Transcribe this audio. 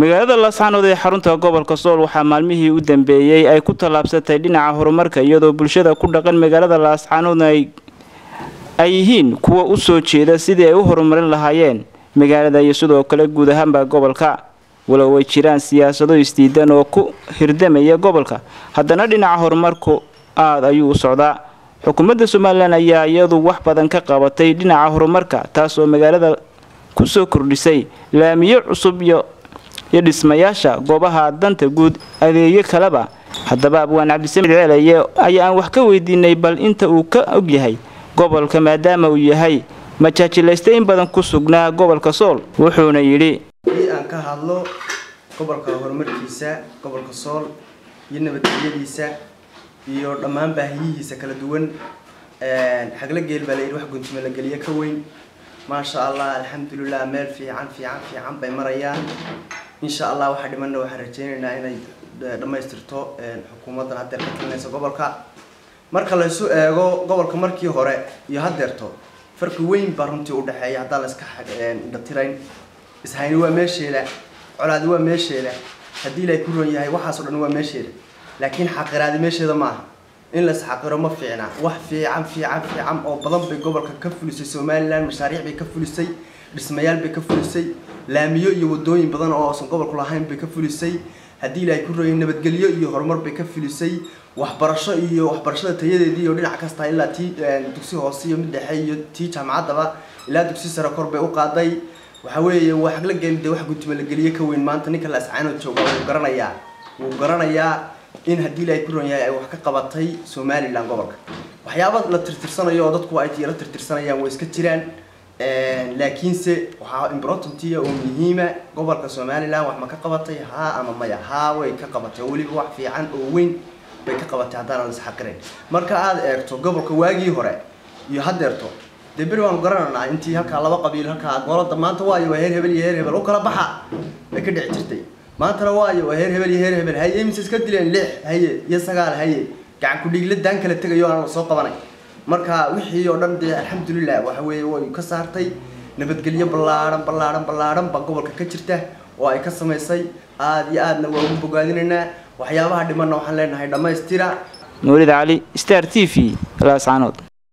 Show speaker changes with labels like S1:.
S1: magaalada laascaanood ee xarunta gobolka sool waxaa maalmihii u dambeeyey ay ku tallaabsatay dhinaca horumarka iyadoo bulshada ku dhaqan magaalada laascaanoodna ay yihiin kuwa u soo jeeda sidii ay u horumarin lahaayeen. Magaalada iyo sidoo kale guud ahaanba gobolka walow ay jiraan siyaasado isdiidan oo ku hirdamaya gobolka. Haddana dhinaca horumarku aada ayuu u socdaa. Xukuumadda somalilan ayaa iyadu wax badan ka qabatay dhinaca horumarka taasoo magaalada ku soo kordhisay laamiyo cusub iyo iyo dhismayaasha goobaha danta guud adeegyo kaleba. Haddaba abwaan cabdisamid ceelaye ayaa aan wax ka weydiinay bal inta uu ka ogyahay gobolka maadaama uu yahay majaajilaysta in badan ku sugnaa gobolka sool wuxuuna yidhi
S2: aan ka hadlo gobolka horumarkiisa gobolka sool iyo nabadgelyadiisa iyo dhammaan baahiyihiisa kala duwan xagla geel baa layidhi wax guntumo la geliyo ka weyn. Maasha allah alxamdulilah meel fiican fiican fiican bay marayaan insha allah waxaa dhimanna waxaan rajeynaynaa inay dhammaystirto xukuumaddan haddeer ka talinaysa gobolka. Marka laysu eego gobolka markii hore iyo haddeerto farqi weyn baa runtii udhexeeya haddaan la iska dhatirayn. Ishayni waa meesheeda colaadi waa meesheeda haddii ilay ku ron yahay waxaasoo dhan waa meesheeda laakiin xaqiraadi meesheeda maaha in la isxaqiro ma fiicna. Wax fiican fiican fiican oo badan bay gobolka ka fulisay somalilan mashaariic bay ka fulisay dhismayaal bay ka fulisay laamiyo iyo wadooyin badan oo uusan gobolku lahayn bay ka fulisay. Haddii ilaahay ku royay nabadgelyo iyo horumar bay ka fulisay. Waxbarasho iyo waxbarashada tayadeedii iyo dhinac kasta ilaa tii dugsi hoose iyo mid dhexe iyo tii jaamacaddaba ilaa dugsi sare kor bay u qaaday. Waxa weeye waa xagla geli dee wax guntimo la geliye ka weyn maanta ninka la ascaanood jooga wuu garanayaa wuu garanayaa in haddii ilaahay ku ron yahay ay wax ka qabatay somalilan gobolka. Waxyaaba la tirtirsanayo oo dadku ay la tirtirsanayaan way iska jiraan laakiinse waxaa importantia oo muhiima gobolka somalilan wax ma ka qabatay? Haa ama maya haa way ka qabatay. Weliba wax fiican oo weyn bay ka qabatay haddaanan la isxaqirin marka aada eegto gobolka waagii hore iyo haddeerto dee beri waanu garananaa intii halkaa laba qabiil halkaa golada maanta waayo waa heer hebel iyo heer hebel u kala baxa bay ka dhici jirtay. Maantana waayo waa heer hebel iyo heer hebel. Haye imise iska dileen lix haye iyo sagaal haye. Gacan ku-dhiigla daan kala tegayo aan la soo qabanay. Marka wixii oo dhan dee alxamdulilah waxa weeye way ka saartay nabadgelyo ballaadhan ballaadhan ballaadhan baa gobolka ka jirta oo ay ka samaysay. Aada iyo aadna waa ugu bogaadinaynaa waxyaabaha dhimanna waxaan leenahay dhammaystira.
S1: Nuurid cali star t v laascaanood